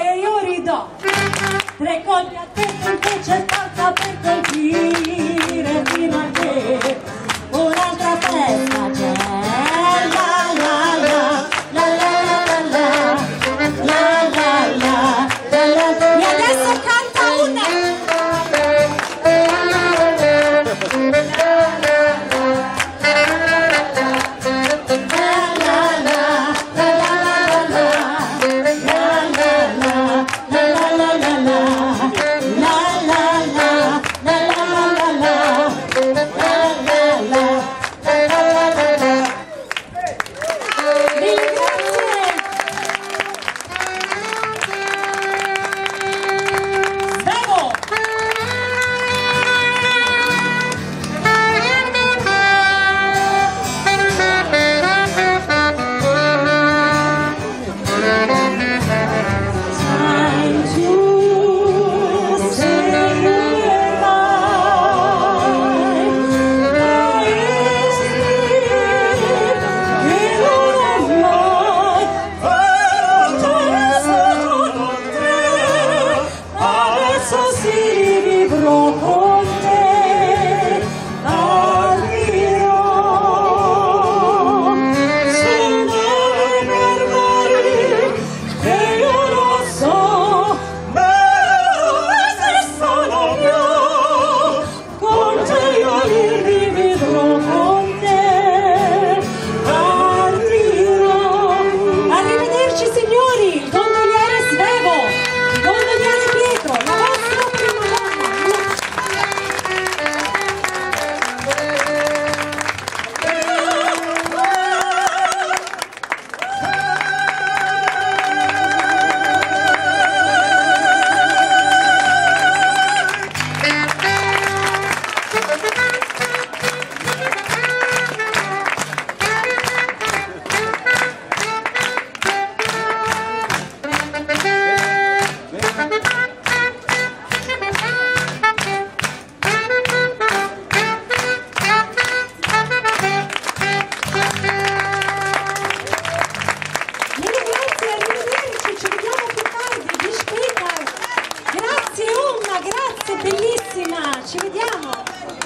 e io ridò tre colpi a te che Oh. grazie, bellissima, ci vediamo.